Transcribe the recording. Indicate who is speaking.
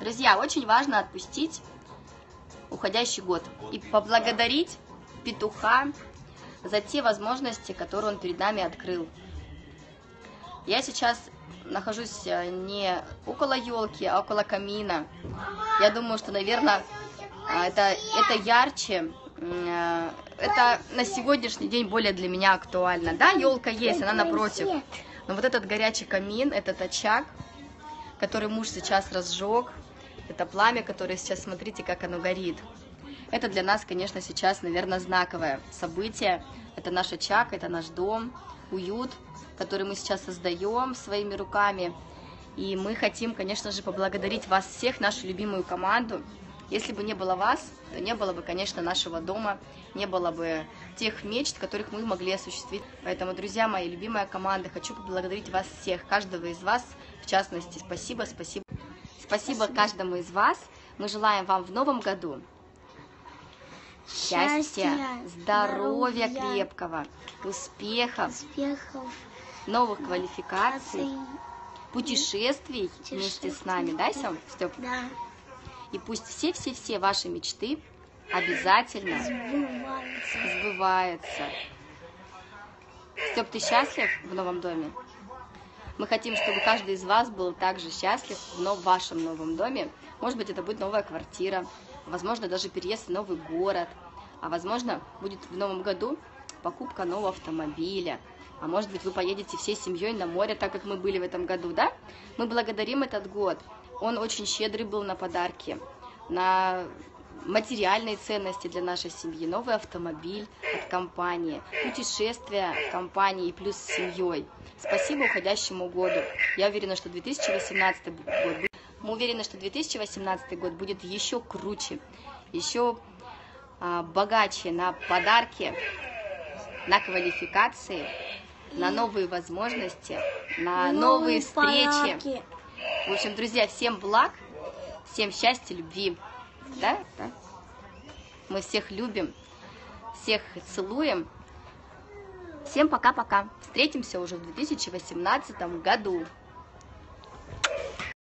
Speaker 1: Друзья, очень важно отпустить уходящий год и поблагодарить петуха за те возможности, которые он перед нами открыл. Я сейчас нахожусь э, не около елки, а около камина. Я думаю, что, наверное, а, это, это ярче, э, это на сегодняшний день более для меня актуально. Да, елка есть, она напротив. Но вот этот горячий камин, этот очаг, который муж сейчас разжег, это пламя, которое сейчас, смотрите, как оно горит. Это для нас, конечно, сейчас, наверное, знаковое событие. Это наш очаг, это наш дом, уют, который мы сейчас создаем своими руками. И мы хотим, конечно же, поблагодарить вас всех, нашу любимую команду. Если бы не было вас, то не было бы, конечно, нашего дома, не было бы тех мечт, которых мы могли осуществить. Поэтому, друзья мои, любимая команда, хочу поблагодарить вас всех, каждого из вас, в частности, спасибо, спасибо. Спасибо каждому из вас. Мы желаем вам в новом году счастья, здоровья, здоровья крепкого, успехов,
Speaker 2: успехов
Speaker 1: новых квалификаций, путешествий, путешествий вместе с нами, да, Сем, Степ?
Speaker 2: Да.
Speaker 1: И пусть все-все-все ваши мечты обязательно
Speaker 2: Сбываются.
Speaker 1: сбываются. Степ, ты счастлив в новом доме? Мы хотим, чтобы каждый из вас был также счастлив в вашем новом доме. Может быть, это будет новая квартира, возможно, даже переезд в новый город, а возможно, будет в новом году покупка нового автомобиля, а может быть, вы поедете всей семьей на море, так как мы были в этом году, да? Мы благодарим этот год. Он очень щедрый был на подарки, на материальные ценности для нашей семьи, новый автомобиль от компании, путешествия компании плюс с семьей. Спасибо уходящему году. Я уверена, что 2018 год будет- мы уверены, что 2018 год будет еще круче, еще а, богаче на подарки, на квалификации, на новые возможности, на новые встречи.
Speaker 2: подарки.
Speaker 1: В общем, друзья, всем благ, всем счастья, любви. Да? Да. Мы всех любим, всех целуем. Всем пока-пока. Встретимся уже в 2018 году.